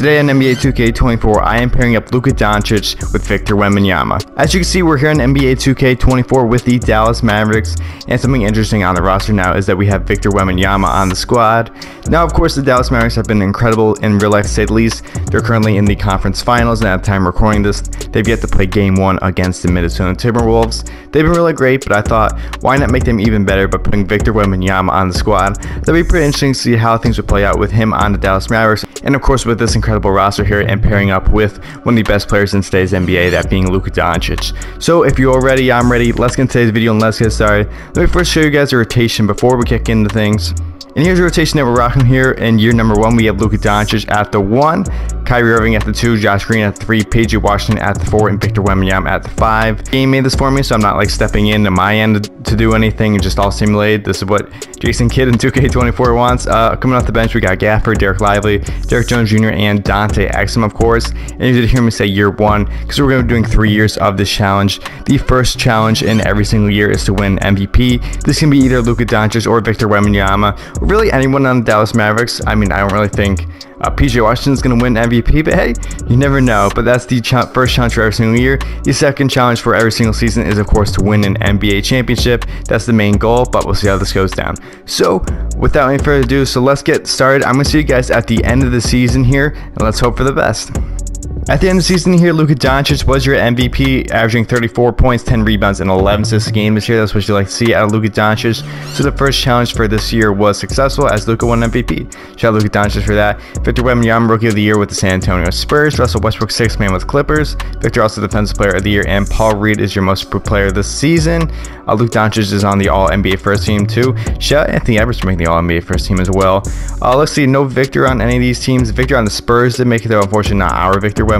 Today on NBA 2K24, I am pairing up Luka Doncic with Victor Wembanyama. As you can see, we're here on NBA 2K24 with the Dallas Mavericks, and something interesting on the roster now is that we have Victor Wembanyama on the squad. Now, of course, the Dallas Mavericks have been incredible in real life, to say the least. They're currently in the conference finals, and at the time recording this, they've yet to play game one against the Minnesota Timberwolves. They've been really great, but I thought, why not make them even better by putting Victor Wembanyama on the squad? That'd be pretty interesting to see how things would play out with him on the Dallas Mavericks, and of course, with this incredible incredible roster here and pairing up with one of the best players in today's NBA, that being Luka Doncic. So if you're ready, I'm ready. Let's get into today's video and let's get started. Let me first show you guys the rotation before we kick into things. And here's the rotation that we're rocking here. In year number one, we have Luka Doncic at the one, Kyrie Irving at the two, Josh Green at the three, PJ Washington at the four, and Victor Wembanyama at the five. Game made this for me, so I'm not like stepping in to my end to do anything, just all simulated. This is what Jason Kidd in 2K24 wants. Uh, coming off the bench, we got Gafford, Dereck Lively, Derrick Jones Jr., and Dante Exum, of course. And you did hear me say year one, because we're going to be doing three years of this challenge. The first challenge in every single year is to win MVP. This can be either Luka Doncic or Victor Wembanyama, really anyone on the Dallas Mavericks. I mean, I don't really think uh, PJ Washington's going to win MVP, but hey, you never know. But that's the ch first challenge for every single year. The second challenge for every single season is, of course, to win an NBA championship. That's the main goal, but we'll see how this goes down. So, without any further ado, so let's get started. I'm going to see you guys at the end of the season here, and let's hope for the best. At the end of the season here, Luka Doncic was your MVP, averaging 34 points, 10 rebounds, and 11 assists a game this year. That's what you like to see out of Luka Doncic. So the first challenge for this year was successful as Luka won MVP. Shout out Luka Doncic for that. Victor Wembanyama, Rookie of the Year with the San Antonio Spurs. Russell Westbrook, Sixth Man with Clippers. Victor also Defensive Player of the Year, and Paul Reed is your most improved player this season. Uh, Luka Doncic is on the All NBA First Team too. Shout out Anthony Edwards for making the All NBA First Team as well. Uh, let's see, no Victor on any of these teams. Victor on the Spurs did make it though, unfortunately not our Victor Wembanyama.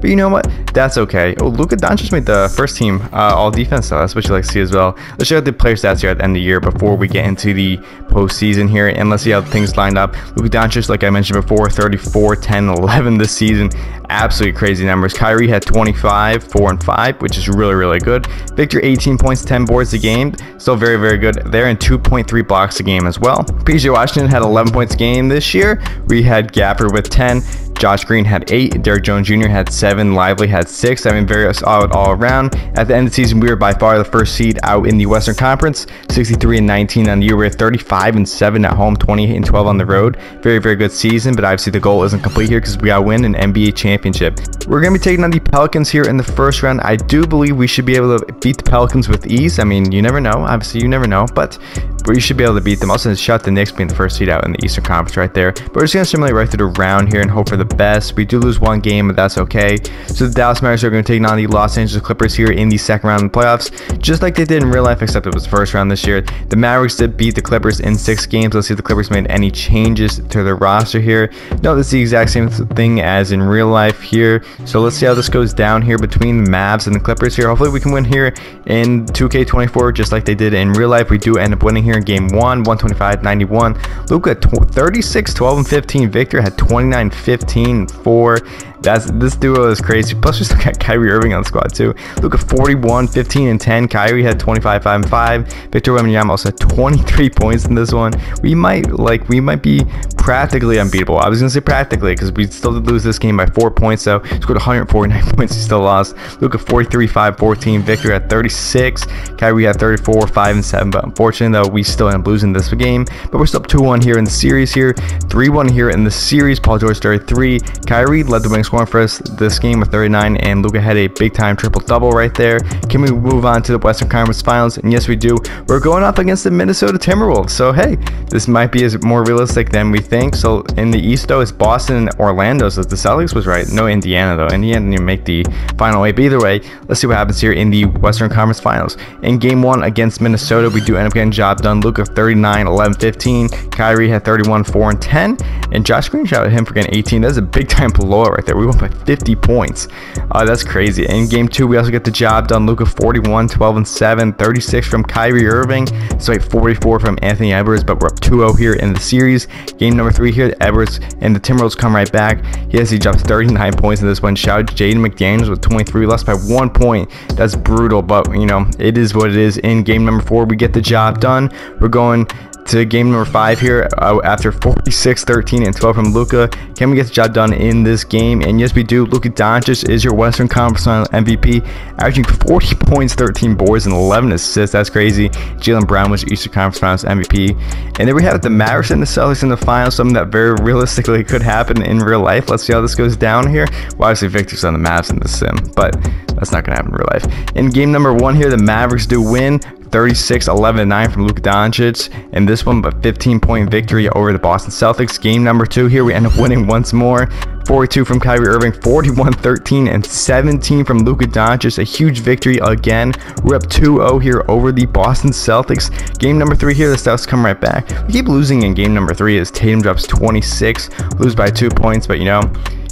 But you know what? That's okay. Oh, Luka Doncic made the first team uh, all defense, so that's what you like to see as well. Let's check out the player stats here at the end of the year before we get into the postseason here, and let's see how things lined up. Luka Doncic, like I mentioned before, 34, 10, 11 this season. Absolutely crazy numbers. Kyrie had 25, 4, and 5, which is really, really good. Victor, 18 points, 10 boards a game. Still very, very good. They're in 2.3 blocks a game as well. PJ Washington had 11 points a game this year. We had Gafford with 10. Josh Green had eight. Derrick Jones Jr. had seven. Lively had six. I mean, very solid all around. At the end of the season, we were by far the first seed out in the Western Conference. 63 and 19 on the year. We are 35 and 7 at home, 28 and 12 on the road. Very, very good season, but obviously the goal isn't complete here because we got to win an NBA championship. We're going to be taking on the Pelicans here in the first round. I do believe we should be able to beat the Pelicans with ease. I mean, you never know. Obviously, you never know, but we should be able to beat them. Also, shot the Knicks being the first seed out in the Eastern Conference right there. But we're just going to simulate right through the round here and hope for the best. We do lose one game, but that's okay. So the Dallas Mavericks are going to take on the Los Angeles Clippers here in the second round of the playoffs, just like they did in real life, except it was the first round this year. The Mavericks did beat the Clippers in six games. Let's see if the Clippers made any changes to their roster here. No, this is the exact same thing as in real life here. So let's see how this goes down here between the Mavs and the Clippers here. Hopefully we can win here in 2K24 just like they did in real life. We do end up winning here in game one, 125-91. Luka 36, 12, and 15. Victor had 29, 15, 4. That's this duo is crazy. Plus, we still got Kyrie Irving on the squad too. Luka 41, 15, and 10. Kyrie had 25, 5, and 5. Victor Wembanyama also had 23 points in this one. We might like we might be practically unbeatable. I was gonna say practically because we still did lose this game by four points. So scored 149 points. He still lost. Luka 43, 5, 14. Victor at 36. Kyrie had 34, 5, and 7. But unfortunately, though, we still end up losing this game. But we're still up 2-1 here in the series here. 3-1 here in the series. Paul George 33. Kyrie led the winning scoring for us this game with 39, and Luka had a big time triple double right there. Can we move on to the Western Conference Finals? And yes, we do. We're going up against the Minnesota Timberwolves. So hey, this might be as more realistic than we think. So in the East, though, it's Boston and Orlando. So the Celtics was right. No Indiana though. Indiana didn't make the final eight. But either way, let's see what happens here in the Western Conference Finals. In Game One against Minnesota, we do end up getting job done. Luka 39, 11, 15. Kyrie had 31, 4, and 10. And Josh Green shot at him for getting 18. That's a big time blowout right there. We won by 50 points. Uh, that's crazy. In game two, we also get the job done. Luka 41, 12, and 7, 36 from Kyrie Irving. So 44 from Anthony Edwards, but we're up 2-0 here in the series. Game number three here, Edwards and the Timberwolves come right back. Yes, he drops 39 points in this one. Shout out Jaden McDaniels with 23, lost by one point. That's brutal, but you know, it is what it is. In game number four, we get the job done. We're going to game number five here uh, after 46, 13, and 12 from Luka. Can we get the job done in this game? And yes, we do. Luka Doncic is your Western Conference MVP, averaging 40 points, 13 boards, and 11 assists. That's crazy. Jaylen Brown was Eastern Conference Finals MVP. And then we have the Mavericks and the Celtics in the finals, something that very realistically could happen in real life. Let's see how this goes down here. Well, obviously, Victor's on the Mavs in the sim, but that's not going to happen in real life. In game number one here, the Mavericks do win. 36 11 9 from Luka Doncic and this one but 15 point victory over the Boston Celtics. Game number 2 here we end up winning once more. 42 from Kyrie Irving 41 13 and 17 from Luka Doncic. A huge victory again. We're up 2-0 here over the Boston Celtics. Game number 3 here the Celtics come right back. We keep losing in game number 3 as Tatum drops 26 lose by 2 points but you know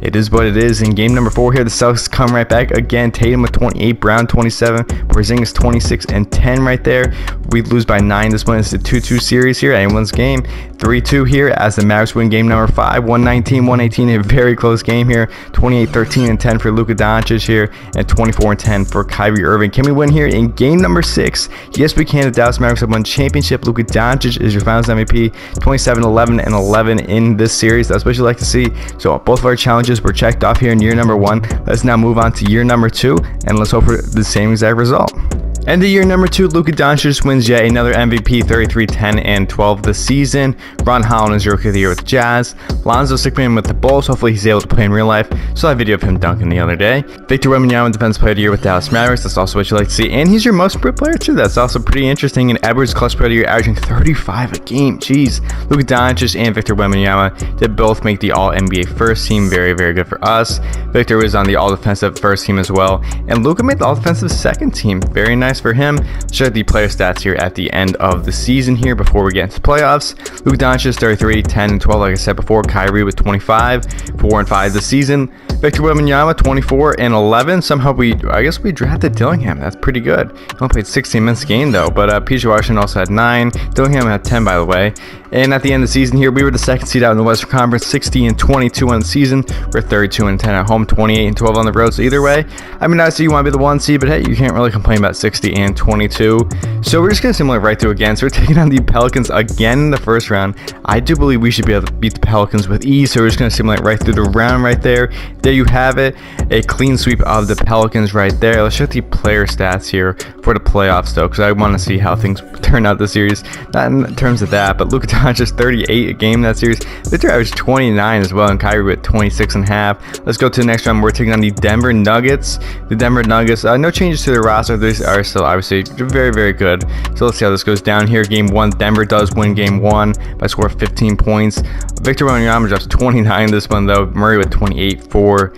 it is what it is. In game number four here, the Celtics come right back again. Tatum with 28, Brown 27, Porzingis 26 and 10 right there. We lose by nine. This one is the 2-2 series here. Anyone's game. 3-2 here as the Mavericks win game number five. 119-118, a very close game here. 28-13 and 10 for Luka Doncic here, and 24 and 10 for Kyrie Irving. Can we win here in game number six? Yes, we can. The Dallas Mavericks have won championship. Luka Doncic is your Finals MVP. 27-11 and 11 in this series. That's what you like to see. So both of our challenges challenges were checked off here in year number one. Let's now move on to year number two, and let's hope for the same exact result. And the year number two, Luka Doncic wins yet another MVP, 33, 10, and 12 this season. Ron Holland is rookie of the year with Jazz. Lonzo Stickman with the Bulls. Hopefully he's able to play in real life. Saw a video of him dunking the other day. Victor Wembanyama, defense player of the year with Dallas Mavericks. That's also what you like to see. And he's your most improved player too. That's also pretty interesting. And Edwards, clutch player of the year, averaging 35 a game. Jeez. Luka Doncic and Victor Wembanyama did both make the All NBA first team. Very, very good for us. Victor was on the All Defensive first team as well. And Luka made the All Defensive second team. Very nice for him. Show the player stats here at the end of the season here before we get into playoffs. Luka Doncic 33, 10, and 12, like I said before. Kyrie with 25, 4 and 5 this season. Victor Wembanyama 24 and 11. Somehow we, I guess we drafted Dillingham. That's pretty good. He only played 16 minutes game though, but uh, PJ Washington also had 9. Dillingham had 10 by the way. And at the end of the season here, we were the second seed out in the Western Conference, 60 and 22 on the season. We're 32 and 10 at home, 28 and 12 on the road. So either way, I mean, obviously you want to be the one seed, but hey, you can't really complain about 60 and 22. So we're just going to simulate right through again. So we're taking on the Pelicans again in the first round. I do believe we should be able to beat the Pelicans with ease. So we're just going to simulate right through the round right there. There you have it. A clean sweep of the Pelicans right there. Let's check the player stats here for the playoffs though, because I want to see how things turn out this series. Not in terms of that, but Luka Doncic 38 a game that series. Victor averaged 29 as well, and Kyrie with 26 and a half. Let's go to the next round. We're taking on the Denver Nuggets. The Denver Nuggets, uh, no changes to the roster. These are still obviously very, very good. So let's see how this goes down here. Game one, Denver does win game one by score of 15 points. Victor Wembanyama drops 29 this one though. Murray with 28 for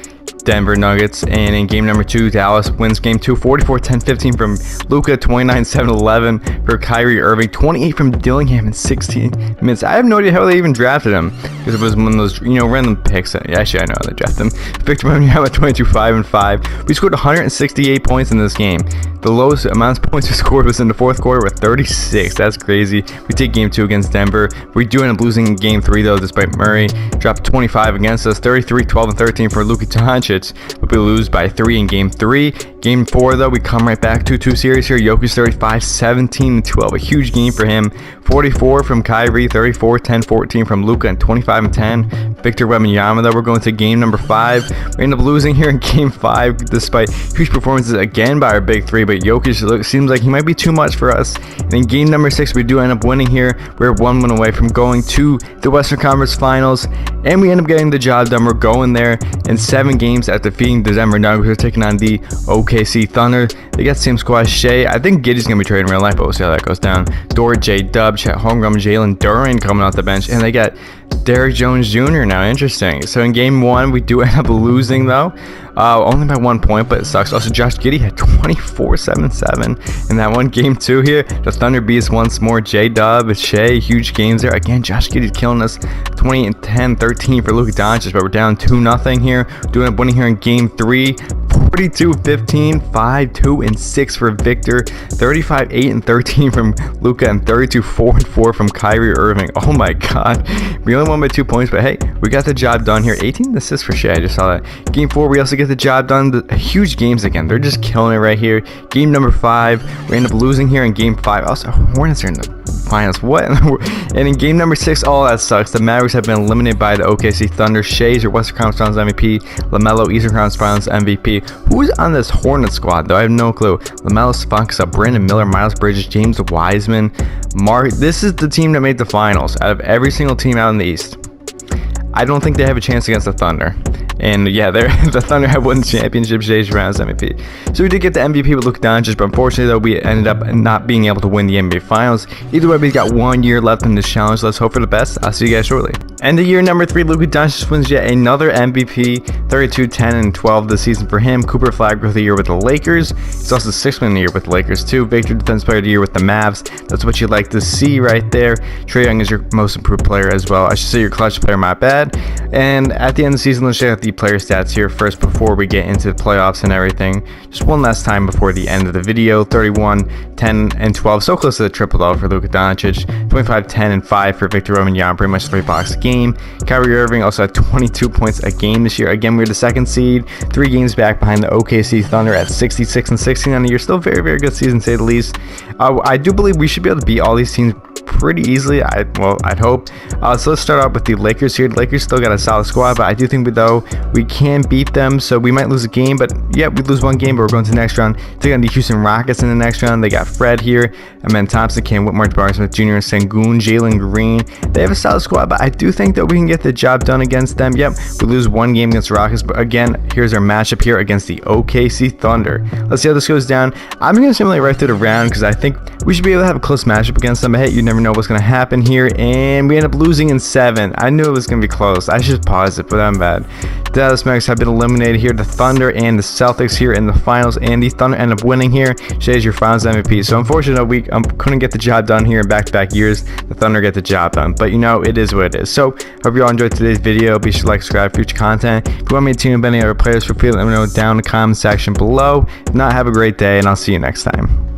Denver Nuggets. And in game number two, Dallas wins game two, 44 10 15 from Luka, 29 7 11 for Kyrie Irving, 28 from Dillingham in 16 minutes. I have no idea how they even drafted him because it was one of those, you know, random picks. Actually, I know how they drafted him. Victor Wembanyama, 22 5 and 5. We scored 168 points in this game. The lowest amount of points we scored was in the fourth quarter with 36. That's crazy. We take game two against Denver. We do end up losing game three, though, despite Murray dropped 25 against us, 33 12 and 13 for Luka Doncic but we lose by three in game three. Game four, though, we come right back 2-2 series here. Jokic 35, 17, 12. A huge game for him. 44 from Kyrie, 34, 10, 14 from Luka, and 25 and 10. Victor Wembanyama, though, we're going to game number five. We end up losing here in game five, despite huge performances again by our big three. But Jokic seems like he might be too much for us. And in game number six, we do end up winning here. We're one win away from going to the Western Conference Finals, and we end up getting the job done. We're going there in seven games at defeating the Denver Nuggets. We're taking on the OKC Thunder. They got Sam Squash Shai. I think Giddey's going to be traded in real life, but we'll see how that goes down. Dort, J Dub, Chet Holmgren, Jalen Duren coming off the bench. And they got Derrick Jones Jr. now. Interesting. So in game one, we do end up losing, though. Uh, only by one point, but it sucks. Also, Josh Giddey had 24-7-7 in that one. Game two here, the Thunder Beast once more. J-Dub, Shai, huge games there. Again, Josh Giddey's killing us. 20 and 10, 13 for Luka Doncic, but we're down 2 nothing here. Doing up winning here in game three. 42 15 5 2 and 6 for Victor 35 8 and 13 from Luka and 32 4 and 4 from Kyrie Irving. Oh my god. We only won by two points but hey we got the job done here. 18 assists for Shai I just saw that. Game 4 we also get the job done. The huge games again. They're just killing it right here. Game number 5 we end up losing here in game 5 also Hornets are in the finals. What? and in game number six, all that sucks. The Mavericks have been eliminated by the OKC Thunder. Shai's your Western Conference Finals MVP. LaMelo Eastern Conference Finals MVP. Who's on this Hornet squad though? I have no clue. LaMelo Spunks, Brandon Miller, Miles Bridges, James Wiseman, Mark. This is the team that made the finals out of every single team out in the East. I don't think they have a chance against the Thunder. And yeah, the Thunder have won the championship. Shai's rounds MVP. So we did get the MVP with Luka Doncic, but unfortunately though we ended up not being able to win the NBA Finals. Either way, we've got one year left in this challenge. Let's hope for the best. I'll see you guys shortly. And the year number three, Luka Doncic wins yet another MVP, 32, 10, and 12 this season for him. Cooper Flagg of the year with the Lakers. He's also sixth man of the year with the Lakers too. Victor Defense Player of the Year with the Mavs. That's what you'd like to see right there. Trae Young is your most improved player as well. I should say your clutch player, my bad. And at the end of the season, let's check out the player stats here first before we get into the playoffs and everything. Just one last time before the end of the video. 31, 10, and 12. So close to the triple double for Luka Doncic. 25, 10, and 5 for Victor Wembanyama. Pretty much three blocks a game. Kyrie Irving also had 22 points a game this year. Again, we are the second seed, three games back behind the OKC Thunder at 66 and 16 on the year. Still very, very good season, say the least. Uh, I do believe we should be able to beat all these teams pretty easily. I well, I'd hope. Uh, so let's start off with the Lakers here. The Lakers still got a solid squad, but I do think we, though we can beat them. So we might lose a game, but yeah, we lose one game, but we're going to the next round. On the Houston Rockets in the next round. They got Fred here, Amen Thompson, Cam Whitmore, Jabari Smith Jr., Sengun, Jalen Green. They have a solid squad, but I do think that we can get the job done against them. Yep, we lose one game against the Rockets, but again, here's our matchup here against the OKC Thunder. Let's see how this goes down. I'm going to simulate right through the round because I think we should be able to have a close matchup against them. But hey, you never know what's going to happen here, and we end up losing in seven. I knew it was going to be close. I should pause it, but I'm bad. Dallas Mavericks have been eliminated here. The Thunder and the Celtics here in the finals, and the Thunder end up winning here. Shai's your finals MVP. So unfortunately, we um, couldn't get the job done here in back-to-back -back years. The Thunder get the job done, but you know it is what it is. So hope you all enjoyed today's video. Be sure to like, subscribe, for future content. If you want me to tune up any other players for free, let me know down in the comment section below. If not, have a great day, and I'll see you next time.